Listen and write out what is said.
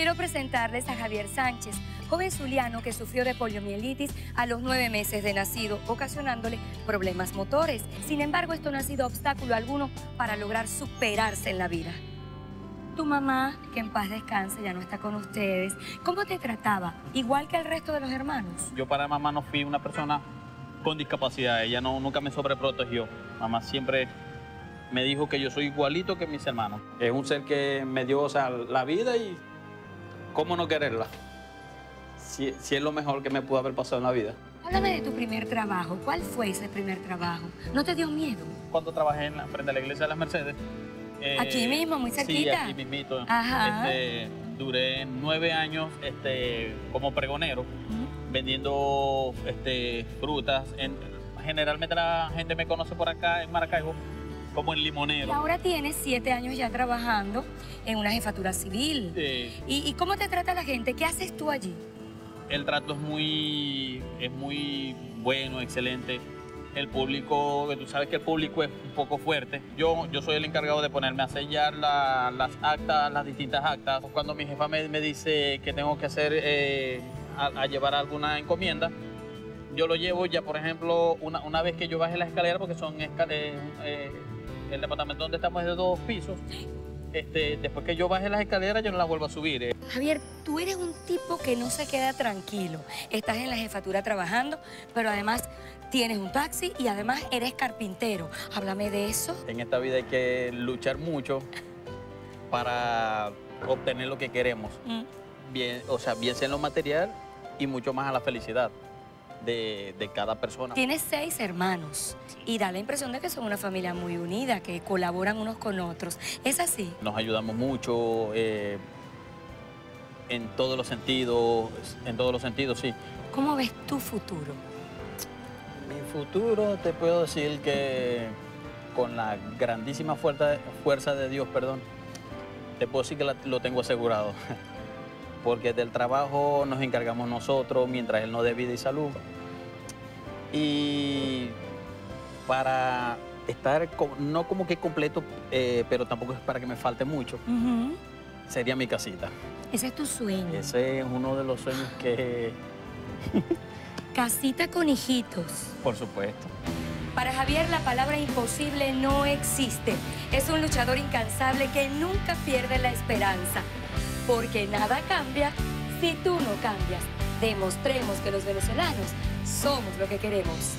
Quiero presentarles a Javier Sánchez, joven zuliano que sufrió de poliomielitis a los nueve meses de nacido, ocasionándole problemas motores. Sin embargo, esto no ha sido obstáculo alguno para lograr superarse en la vida. Tu mamá, que en paz descanse, ya no está con ustedes. ¿Cómo te trataba? Igual que el resto de los hermanos. Yo para mamá no fui una persona con discapacidad, ella no, nunca me sobreprotegió. Mamá siempre me dijo que yo soy igualito que mis hermanos. Es un ser que me dio o sea, la vida y cómo no quererla. Si, si es lo mejor que me pudo haber pasado en la vida. Háblame de tu primer trabajo. ¿Cuál fue ese primer trabajo? ¿No te dio miedo? Cuando trabajé en la, frente a la iglesia de las Mercedes. eh, Aquí mismo, muy Sí, cerquita. aquí mismito. Ajá. Este, duré nueve años este, como pregonero vendiendo este, frutas. En- generalmente la gente me conoce por acá en Maracaibo como Y limonero. ahora tienes siete años ya trabajando en una jefatura civil. Eh, ¿Y, y cómo te trata la gente? ¿Qué haces tú allí? el trato es muy, es muy bueno, excelente. El público, tú sabes que el público es un poco fuerte. Yo, yo soy el encargado de ponerme a sellar la- las actas, las distintas actas. Cuando mi jefa me, me dice que tengo que hacer, eh, a, a llevar alguna encomienda, yo lo llevo ya, por ejemplo, una, una vez que yo baje las escaleras, porque son escaleras, el departamento donde estamos es de dos pisos. Este, después que yo baje las escaleras, yo no las vuelvo a subir. eh. Javier, tú eres un tipo que no se queda tranquilo. Estás en la jefatura trabajando, pero además tienes un taxi y además eres carpintero. Háblame de eso. En esta vida hay que luchar mucho para obtener lo que queremos. Mm. Bien, o sea, bien sea en lo material y mucho más a la felicidad de, de cada persona. Tienes seis hermanos y da la impresión de que son una familia muy unida, que colaboran unos con otros. ¿Es así? Nos ayudamos mucho eh, en todos los sentidos, en todos los sentidos, sí. ¿Cómo ves tu futuro? Mi futuro te puedo decir que con la grandísima fuerza, fuerza de Dios, perdón, te puedo decir que la- lo tengo asegurado. Porque del trabajo nos encargamos nosotros mientras Él nos dé vida y salud. Y para estar no como que completo, eh, pero tampoco es para que me falte mucho, sería mi casita. Ese es tu sueño. Ese es uno de los sueños que, Casita con hijitos. por supuesto, Para Javier la palabra imposible no existe. Es un luchador incansable que nunca pierde la esperanza. Porque nada cambia si tú no cambias. Demostremos que los venezolanos somos lo que queremos.